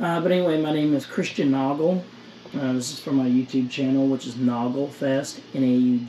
Uh, but anyway, my name is Kristian Naugle. Uh, this is for my YouTube channel, which is Naugle Fest, N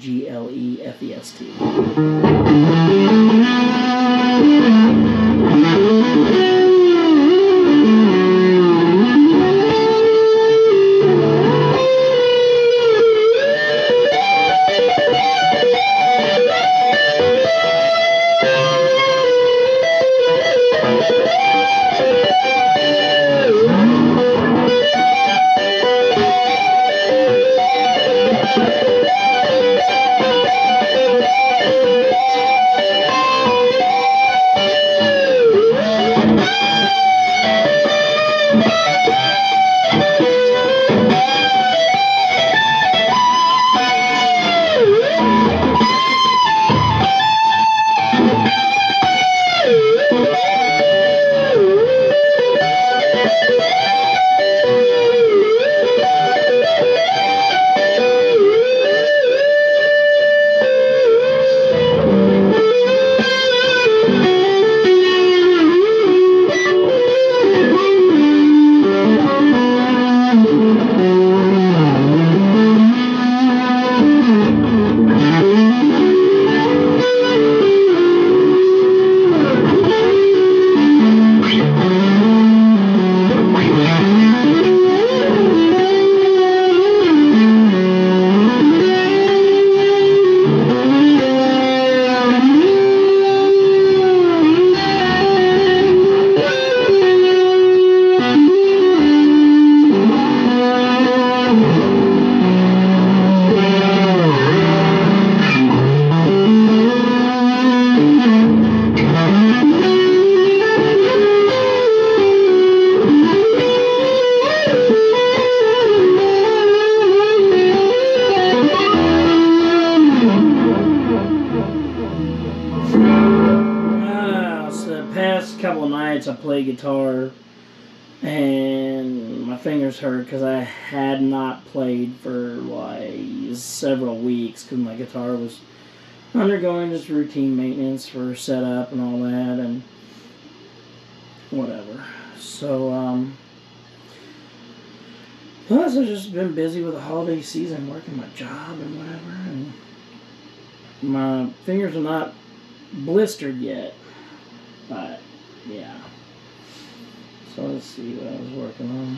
couple of nights I played guitar and my fingers hurt because I had not played for like several weeks because my guitar was undergoing just routine maintenance for setup and all that and whatever. So, um, plus I've just been busy with the holiday season, working my job and whatever, and my fingers are not blistered yet, but yeah. So let's see what I was working on.